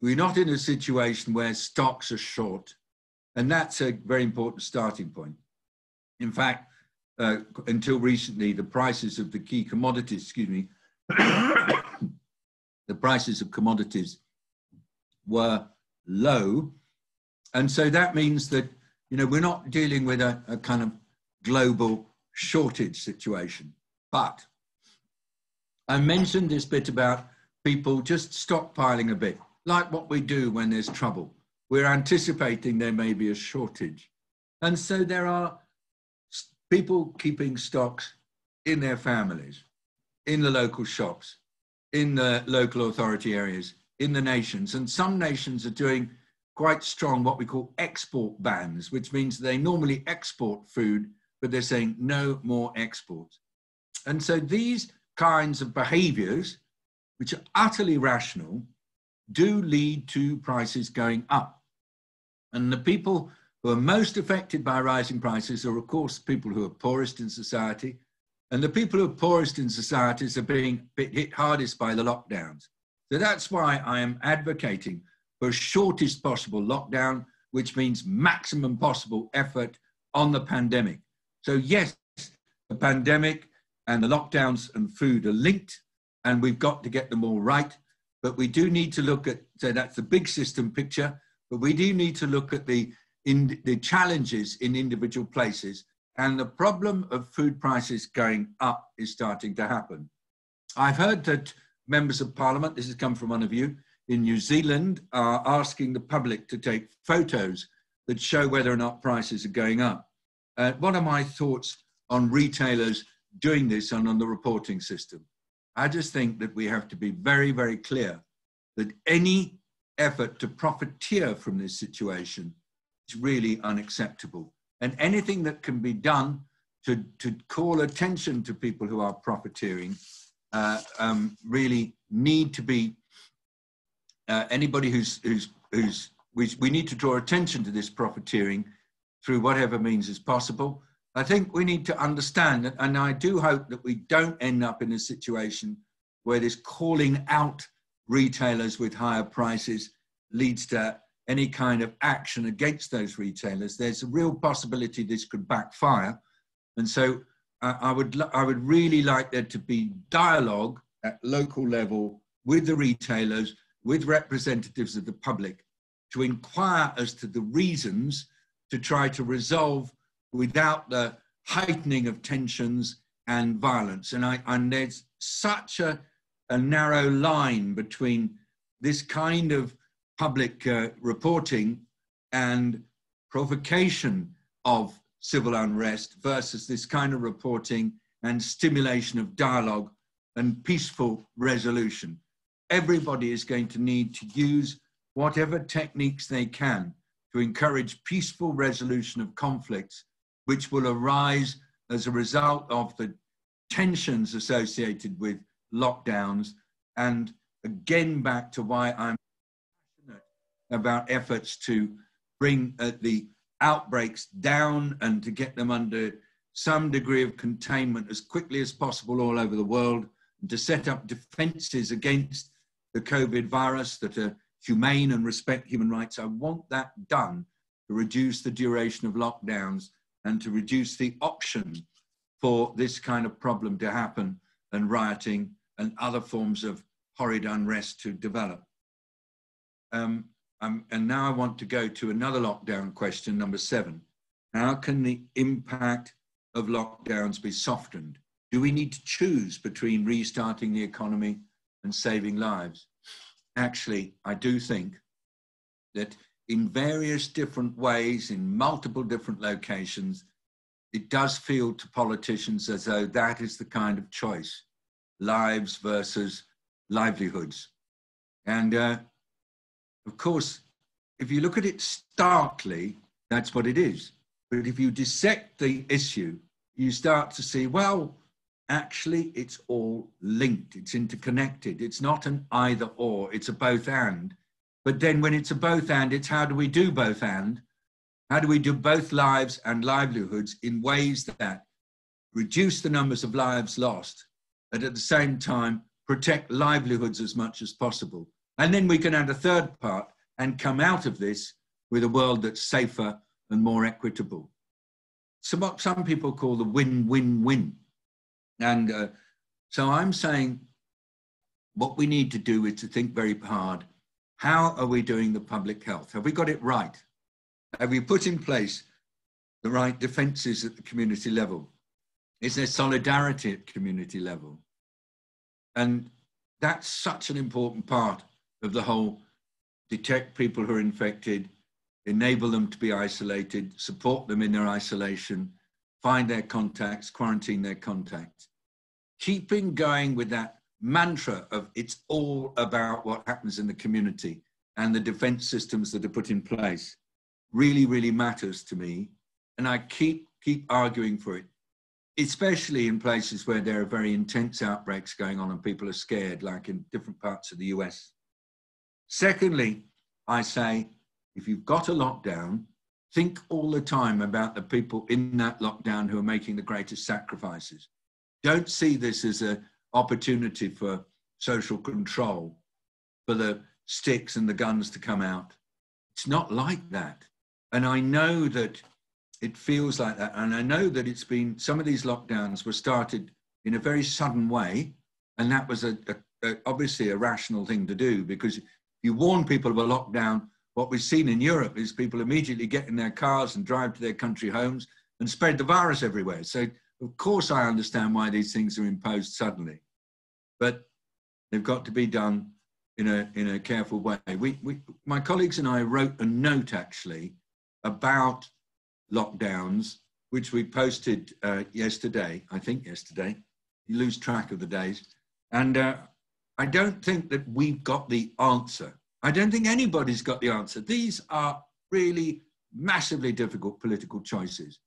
We're not in a situation where stocks are short, and that's a very important starting point. In fact, uh, until recently, the prices of the key commodities, excuse me, the prices of commodities were low. And so that means that, you know, we're not dealing with a, a kind of global shortage situation. But I mentioned this bit about people just stockpiling a bit, like what we do when there's trouble. We're anticipating there may be a shortage. And so there are people keeping stocks in their families, in the local shops, in the local authority areas, in the nations. And some nations are doing quite strong what we call export bans, which means they normally export food, but they're saying no more exports. And so these kinds of behaviors, which are utterly rational, do lead to prices going up. And the people who are most affected by rising prices are, of course, people who are poorest in society. And the people who are poorest in societies are being hit hardest by the lockdowns. So that's why I am advocating for shortest possible lockdown, which means maximum possible effort on the pandemic. So, yes, the pandemic and the lockdowns and food are linked, and we've got to get them all right. But we do need to look at, so that's the big system picture, but we do need to look at the in the challenges in individual places. And the problem of food prices going up is starting to happen. I've heard that members of parliament, this has come from one of you, in New Zealand are asking the public to take photos that show whether or not prices are going up. Uh, what are my thoughts on retailers doing this and on the reporting system? I just think that we have to be very, very clear that any effort to profiteer from this situation is really unacceptable. And anything that can be done to, to call attention to people who are profiteering uh, um, really need to be uh, anybody who's, who's, who's we, we need to draw attention to this profiteering through whatever means is possible. I think we need to understand, that, and I do hope that we don't end up in a situation where this calling out retailers with higher prices leads to any kind of action against those retailers, there's a real possibility this could backfire. And so uh, I, would, I would really like there to be dialogue at local level with the retailers, with representatives of the public, to inquire as to the reasons to try to resolve without the heightening of tensions and violence. And, I, and there's such a, a narrow line between this kind of public uh, reporting and provocation of civil unrest versus this kind of reporting and stimulation of dialogue and peaceful resolution. Everybody is going to need to use whatever techniques they can to encourage peaceful resolution of conflicts, which will arise as a result of the tensions associated with lockdowns. And again, back to why I'm about efforts to bring uh, the outbreaks down and to get them under some degree of containment as quickly as possible all over the world, and to set up defenses against the COVID virus that are humane and respect human rights. I want that done to reduce the duration of lockdowns and to reduce the option for this kind of problem to happen and rioting and other forms of horrid unrest to develop. Um, um, and now I want to go to another lockdown question, number seven. How can the impact of lockdowns be softened? Do we need to choose between restarting the economy and saving lives? Actually, I do think that in various different ways, in multiple different locations, it does feel to politicians as though that is the kind of choice lives versus livelihoods. And uh, of course, if you look at it starkly, that's what it is. But if you dissect the issue, you start to see, well, actually it's all linked, it's interconnected. It's not an either or, it's a both and. But then when it's a both and, it's how do we do both and? How do we do both lives and livelihoods in ways that reduce the numbers of lives lost, but at the same time protect livelihoods as much as possible? And then we can add a third part and come out of this with a world that's safer and more equitable. So what some people call the win-win-win. And uh, so I'm saying what we need to do is to think very hard. How are we doing the public health? Have we got it right? Have we put in place the right defences at the community level? Is there solidarity at community level? And that's such an important part of the whole detect people who are infected, enable them to be isolated, support them in their isolation, find their contacts, quarantine their contacts. Keeping going with that mantra of it's all about what happens in the community and the defense systems that are put in place really, really matters to me. And I keep, keep arguing for it, especially in places where there are very intense outbreaks going on and people are scared, like in different parts of the US. Secondly, I say, if you've got a lockdown, think all the time about the people in that lockdown who are making the greatest sacrifices. Don't see this as an opportunity for social control, for the sticks and the guns to come out. It's not like that. And I know that it feels like that. And I know that it's been, some of these lockdowns were started in a very sudden way. And that was a, a, a obviously a rational thing to do because you warn people of a lockdown. What we've seen in Europe is people immediately get in their cars and drive to their country homes and spread the virus everywhere. So, of course, I understand why these things are imposed suddenly, but they've got to be done in a, in a careful way. We, we, my colleagues and I wrote a note actually about lockdowns, which we posted uh, yesterday, I think yesterday. You lose track of the days. And uh, I don't think that we've got the answer. I don't think anybody's got the answer. These are really massively difficult political choices.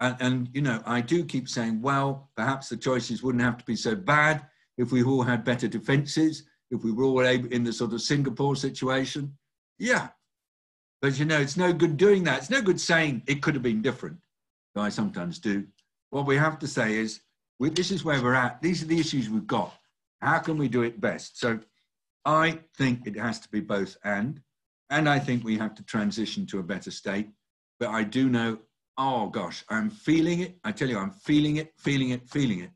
And, and, you know, I do keep saying, well, perhaps the choices wouldn't have to be so bad if we all had better defenses, if we were all able in the sort of Singapore situation. Yeah, but you know, it's no good doing that. It's no good saying it could have been different, though I sometimes do. What we have to say is, we, this is where we're at. These are the issues we've got. How can we do it best? So I think it has to be both and, and I think we have to transition to a better state. But I do know, oh gosh, I'm feeling it. I tell you, I'm feeling it, feeling it, feeling it.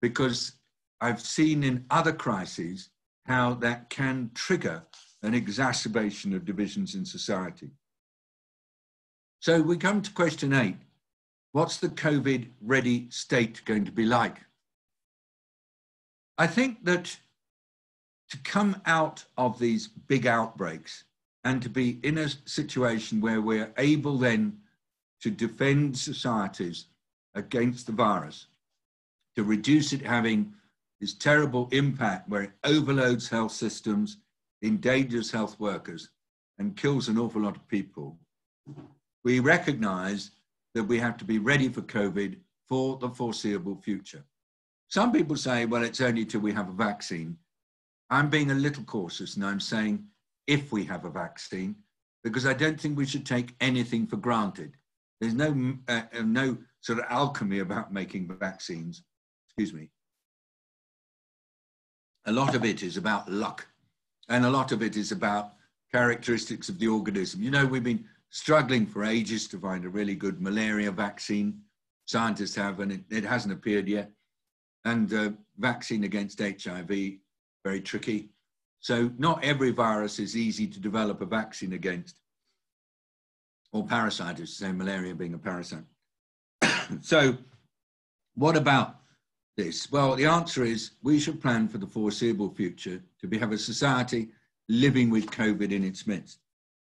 Because I've seen in other crises how that can trigger an exacerbation of divisions in society. So we come to question eight. What's the COVID ready state going to be like? I think that to come out of these big outbreaks and to be in a situation where we're able then to defend societies against the virus, to reduce it having this terrible impact where it overloads health systems, endangers health workers and kills an awful lot of people, we recognize that we have to be ready for COVID for the foreseeable future. Some people say, well, it's only till we have a vaccine. I'm being a little cautious and I'm saying if we have a vaccine, because I don't think we should take anything for granted. There's no, uh, no sort of alchemy about making vaccines. Excuse me. A lot of it is about luck and a lot of it is about characteristics of the organism. You know, we've been struggling for ages to find a really good malaria vaccine. Scientists have, and it, it hasn't appeared yet. And uh, vaccine against HIV, very tricky. So not every virus is easy to develop a vaccine against. Or parasite, as say malaria being a parasite. so what about this? Well, the answer is we should plan for the foreseeable future to be, have a society living with COVID in its midst.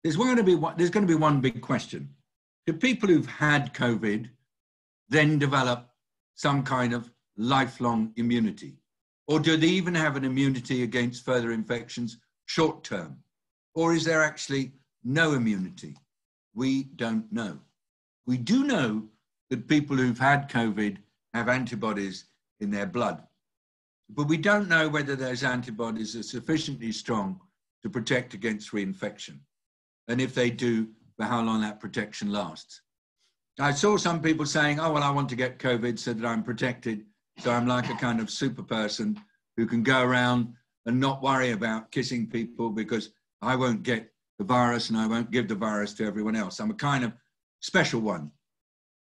There's going to be one, there's going to be one big question: Do people who've had COVID then develop some kind of lifelong immunity, or do they even have an immunity against further infections short term, or is there actually no immunity? We don't know. We do know that people who've had COVID have antibodies in their blood. But we don't know whether those antibodies are sufficiently strong to protect against reinfection. And if they do, for how long that protection lasts. I saw some people saying, oh, well, I want to get COVID so that I'm protected. So I'm like a kind of super person who can go around and not worry about kissing people because I won't get the virus and I won't give the virus to everyone else. I'm a kind of special one.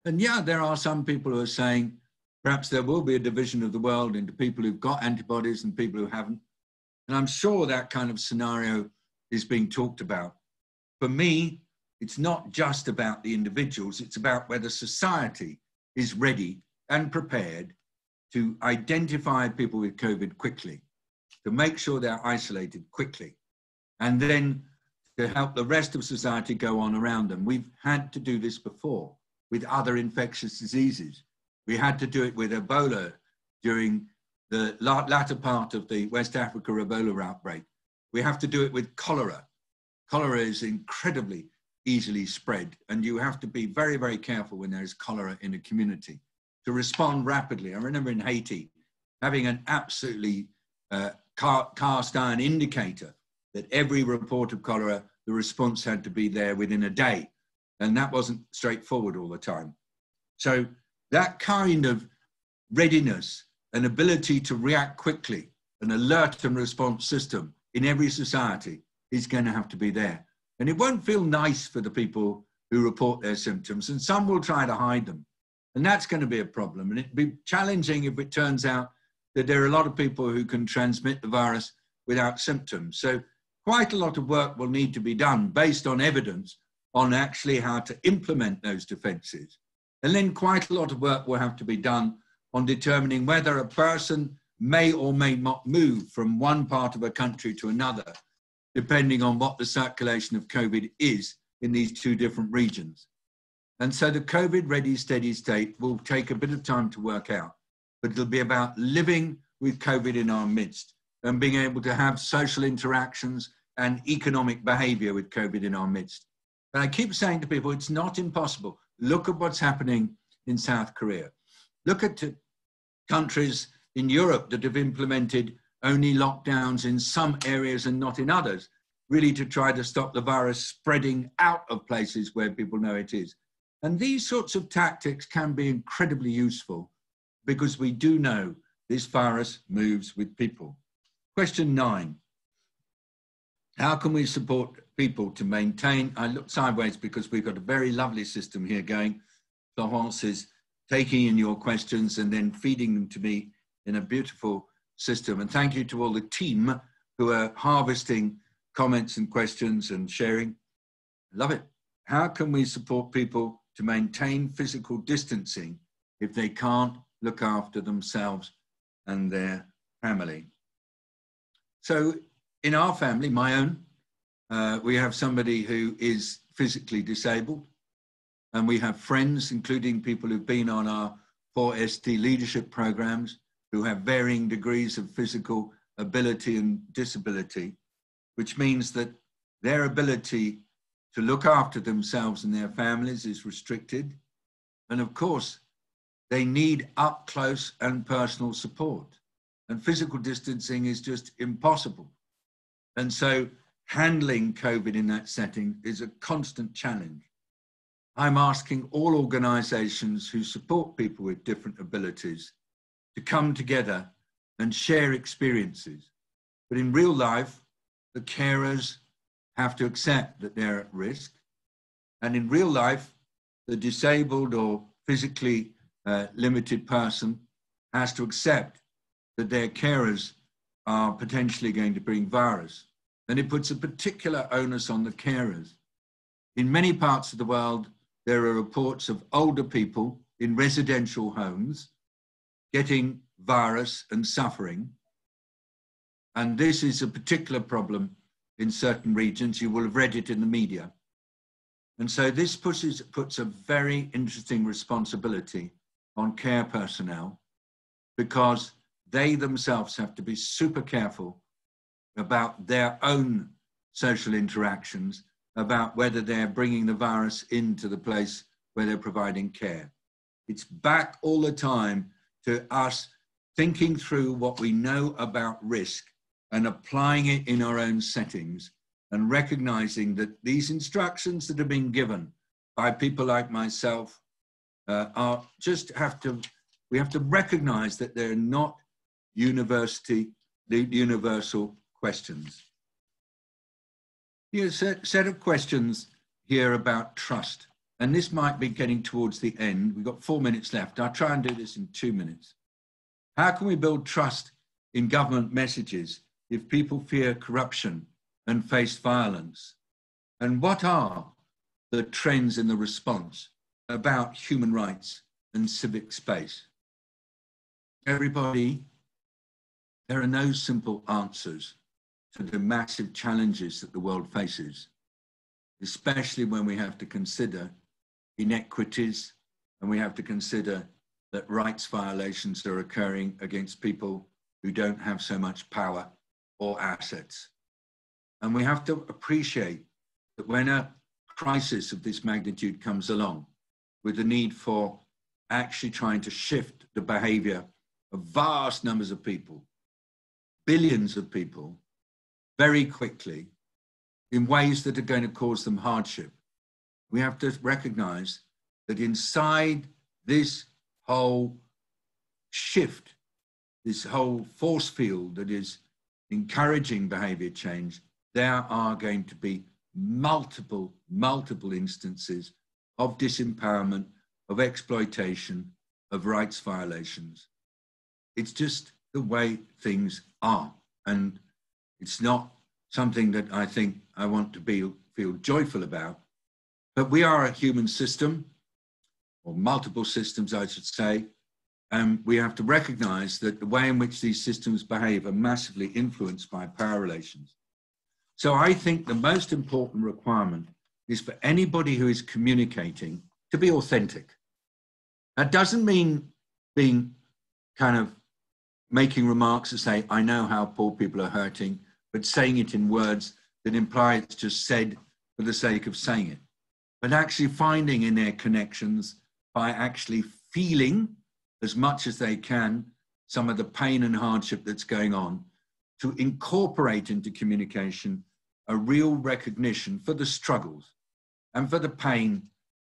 And yeah, there are some people who are saying perhaps there will be a division of the world into people who've got antibodies and people who haven't. And I'm sure that kind of scenario is being talked about. For me, it's not just about the individuals, it's about whether society is ready and prepared to identify people with COVID quickly, to make sure they're isolated quickly, and then to help the rest of society go on around them. We've had to do this before with other infectious diseases. We had to do it with Ebola during the latter part of the West Africa Ebola outbreak. We have to do it with cholera. Cholera is incredibly easily spread, and you have to be very, very careful when there is cholera in a community to respond rapidly. I remember in Haiti having an absolutely uh, cast iron indicator that every report of cholera, the response had to be there within a day. And that wasn't straightforward all the time. So that kind of readiness and ability to react quickly, an alert and response system in every society is going to have to be there. And it won't feel nice for the people who report their symptoms, and some will try to hide them. And that's going to be a problem. And it'd be challenging if it turns out that there are a lot of people who can transmit the virus without symptoms. So, quite a lot of work will need to be done based on evidence on actually how to implement those defenses. And then, quite a lot of work will have to be done on determining whether a person may or may not move from one part of a country to another depending on what the circulation of COVID is in these two different regions. And so the COVID ready steady state will take a bit of time to work out, but it'll be about living with COVID in our midst and being able to have social interactions and economic behavior with COVID in our midst. And I keep saying to people, it's not impossible. Look at what's happening in South Korea. Look at countries in Europe that have implemented only lockdowns in some areas and not in others, really to try to stop the virus spreading out of places where people know it is. And these sorts of tactics can be incredibly useful because we do know this virus moves with people. Question nine How can we support people to maintain? I look sideways because we've got a very lovely system here going. Florence is taking in your questions and then feeding them to me in a beautiful system. And thank you to all the team who are harvesting comments and questions and sharing. Love it. How can we support people to maintain physical distancing if they can't look after themselves and their family? So, in our family, my own, uh, we have somebody who is physically disabled, and we have friends, including people who've been on our 4SD leadership programs, who have varying degrees of physical ability and disability, which means that their ability to look after themselves and their families is restricted. And of course, they need up close and personal support. And physical distancing is just impossible. And so handling COVID in that setting is a constant challenge. I'm asking all organizations who support people with different abilities to come together and share experiences. But in real life, the carers have to accept that they're at risk. And in real life, the disabled or physically uh, limited person has to accept that their carers are potentially going to bring virus. And it puts a particular onus on the carers. In many parts of the world, there are reports of older people in residential homes getting virus and suffering. And this is a particular problem in certain regions. You will have read it in the media. And so this pushes, puts a very interesting responsibility on care personnel because they themselves have to be super careful about their own social interactions, about whether they're bringing the virus into the place where they're providing care. It's back all the time to us thinking through what we know about risk and applying it in our own settings and recognizing that these instructions that have been given by people like myself uh, are just have to, we have to recognize that they're not university, universal questions. Here's a set of questions here about trust. And this might be getting towards the end. We've got four minutes left. I'll try and do this in two minutes. How can we build trust in government messages if people fear corruption and face violence? And what are the trends in the response about human rights and civic space? Everybody, there are no simple answers to the massive challenges that the world faces, especially when we have to consider inequities and we have to consider that rights violations are occurring against people who don't have so much power or assets. And we have to appreciate that when a crisis of this magnitude comes along, with the need for actually trying to shift the behavior of vast numbers of people, billions of people, very quickly in ways that are going to cause them hardship. We have to recognize that inside this whole shift, this whole force field that is encouraging behavior change, there are going to be multiple, multiple instances of disempowerment, of exploitation, of rights violations. It's just the way things are. And it's not something that I think I want to be, feel joyful about. But we are a human system, or multiple systems, I should say. And we have to recognize that the way in which these systems behave are massively influenced by power relations. So I think the most important requirement is for anybody who is communicating to be authentic. That doesn't mean being kind of making remarks that say, I know how poor people are hurting, but saying it in words that imply it's just said for the sake of saying it, but actually finding in their connections by actually feeling as much as they can some of the pain and hardship that's going on to incorporate into communication a real recognition for the struggles and for the pain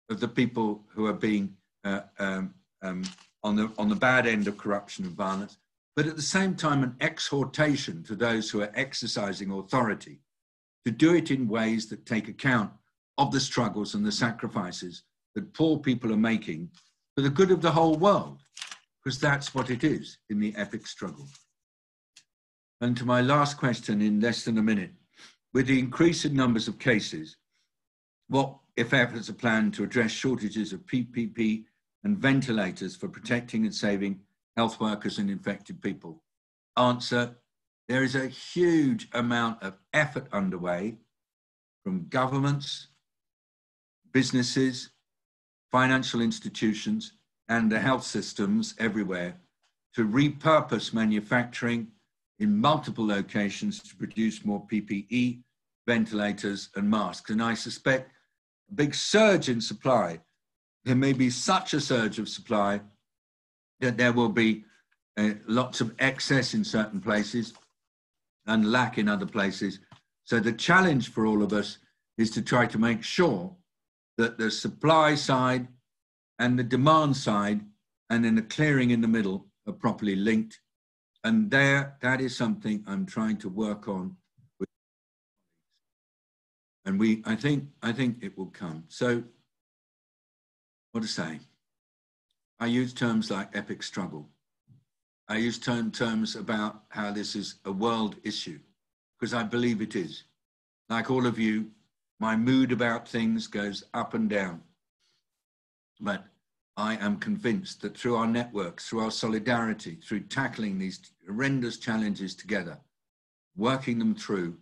of the people who are being uh, um, um, on, the, on the bad end of corruption and violence, but at the same time, an exhortation to those who are exercising authority to do it in ways that take account of the struggles and the sacrifices that poor people are making for the good of the whole world, because that's what it is in the epic struggle. And to my last question in less than a minute, with the increasing numbers of cases, what, if efforts are planned to address shortages of PPE and ventilators for protecting and saving health workers and infected people? Answer, there is a huge amount of effort underway from governments, businesses, financial institutions, and the health systems everywhere to repurpose manufacturing in multiple locations to produce more PPE, ventilators, and masks. And I suspect a big surge in supply. There may be such a surge of supply that there will be uh, lots of excess in certain places and lack in other places. So the challenge for all of us is to try to make sure that the supply side and the demand side and then the clearing in the middle are properly linked. And there, that is something I'm trying to work on. With, and we, I think, I think it will come. So, what to say? I use terms like epic struggle. I use term, terms about how this is a world issue, because I believe it is. Like all of you, my mood about things goes up and down. But I am convinced that through our networks, through our solidarity, through tackling these horrendous challenges together, working them through,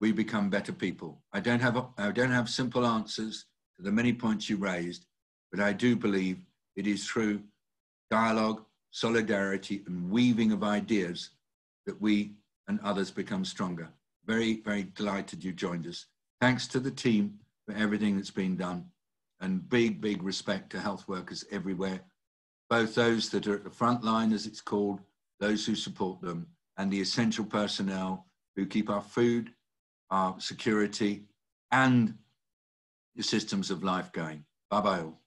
we become better people. I don't have, I don't have simple answers to the many points you raised, but I do believe it is through dialogue, solidarity, and weaving of ideas that we and others become stronger. Very, very delighted you joined us. Thanks to the team for everything that's been done, and big, big respect to health workers everywhere both those that are at the front line, as it's called, those who support them, and the essential personnel who keep our food, our security, and the systems of life going. Bye bye all.